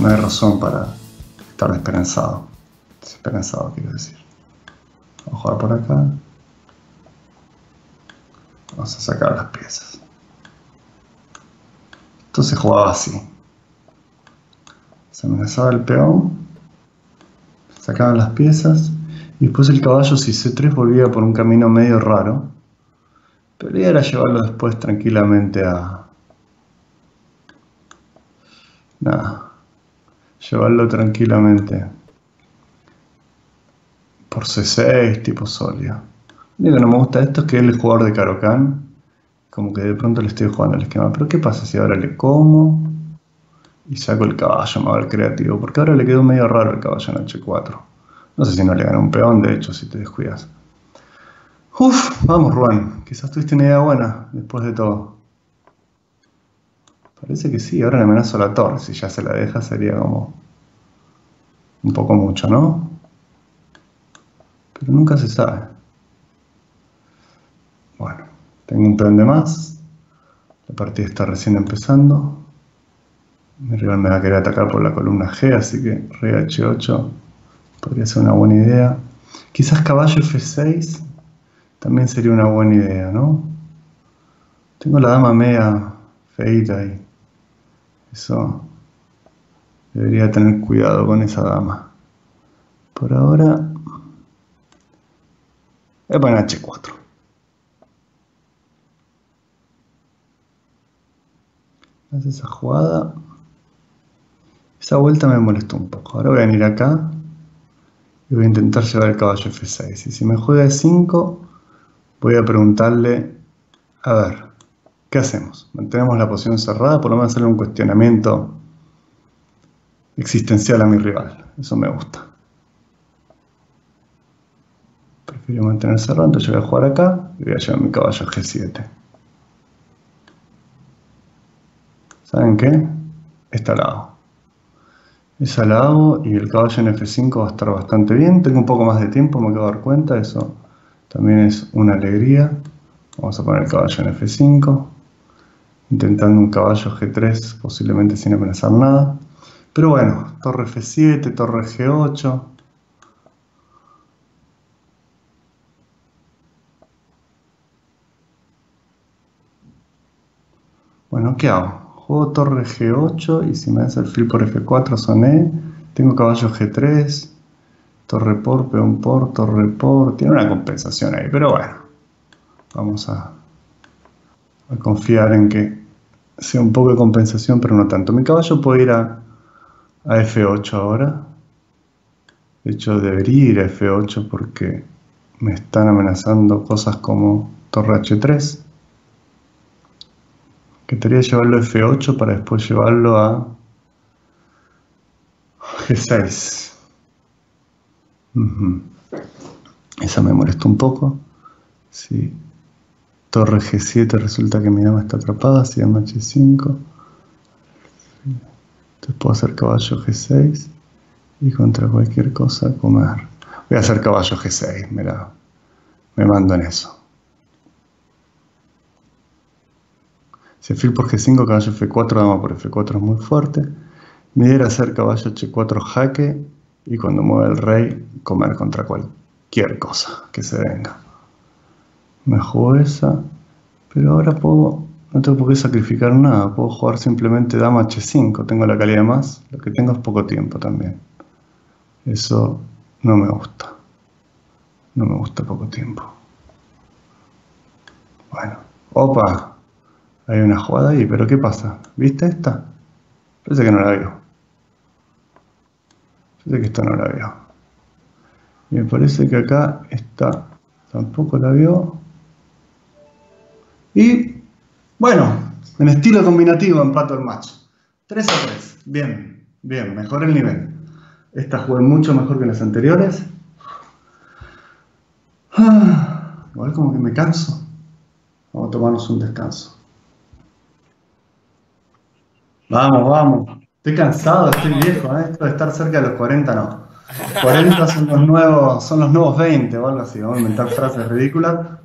no hay razón para estar desesperanzado. Desesperanzado, quiero decir. Vamos a jugar por acá. Vamos a sacar las piezas. Esto se jugaba así. Se amenazaba el peón, sacaban las piezas y después el caballo si C3 volvía por un camino medio raro. Pero era llevarlo después tranquilamente a... Nada. Llevarlo tranquilamente por C6 tipo sólido. Lo único que no me gusta de esto es que es jugador de Karokan. Como que de pronto le estoy jugando el esquema. Pero ¿qué pasa si ahora le como? Y saco el caballo, me va el creativo. Porque ahora le quedó medio raro el caballo en H4. No sé si no le gana un peón, de hecho, si te descuidas. Uf, vamos, Juan. Quizás tuviste una idea buena después de todo. Parece que sí, ahora le amenazo la torre. Si ya se la deja, sería como. un poco mucho, ¿no? Pero nunca se sabe. Bueno, tengo un peón de más. La partida está recién empezando. Mi rival me va a querer atacar por la columna G, así que rey H8 podría ser una buena idea. Quizás caballo F6 también sería una buena idea, ¿no? Tengo la dama media feita ahí. Eso debería tener cuidado con esa dama. Por ahora voy a poner H4. Hace esa jugada. Esa vuelta me molestó un poco. Ahora voy a venir acá y voy a intentar llevar el caballo F6. Y si me juega E5, voy a preguntarle, a ver, ¿qué hacemos? ¿Mantenemos la posición cerrada? Por lo menos hacerle un cuestionamiento existencial a mi rival. Eso me gusta. Prefiero mantener cerrado, entonces yo voy a jugar acá y voy a llevar mi caballo G7. ¿Saben qué? Esta la hago. Esa la hago y el caballo en F5 va a estar bastante bien. Tengo un poco más de tiempo, me acabo de dar cuenta. Eso también es una alegría. Vamos a poner el caballo en F5. Intentando un caballo G3, posiblemente sin amenazar nada. Pero bueno, torre F7, torre G8. Bueno, ¿qué hago? Juego torre G8 y si me das el fil por F4 soné. Tengo caballo G3, torre por, peón por, torre por. Tiene una compensación ahí, pero bueno. Vamos a confiar en que sea un poco de compensación, pero no tanto. Mi caballo puede ir a, a F8 ahora. De hecho, debería ir a F8 porque me están amenazando cosas como torre H3 que quería llevarlo a F8 para después llevarlo a G6. Esa me molesta un poco. Si torre G7 resulta que mi dama está atrapada, si dama H5. Entonces puedo hacer caballo G6 y contra cualquier cosa comer. Voy a hacer caballo G6, mira, me mando en eso. Si fil por G5, caballo F4, dama por F4 es muy fuerte. Mi idea era hacer caballo H4 jaque y cuando mueve el rey, comer contra cualquier cosa que se venga. Me juego esa, pero ahora puedo, no tengo por qué sacrificar nada, puedo jugar simplemente dama H5, tengo la calidad más, lo que tengo es poco tiempo también. Eso no me gusta, no me gusta poco tiempo. Bueno, opa, hay una jugada ahí, pero ¿qué pasa? ¿Viste esta? Parece que no la veo. Parece que esta no la veo. Y me parece que acá esta tampoco la veo. Y bueno, en estilo combinativo empato el match. 3 a 3. Bien, bien, mejor el nivel. Esta jugué mucho mejor que las anteriores. Ah, igual como que me canso. Vamos a tomarnos un descanso. Vamos, vamos. Estoy cansado, estoy viejo, ¿eh? Esto de estar cerca de los 40 no. Los 40 son los nuevos, son los nuevos 20 o algo así. Vamos a inventar frases ridículas.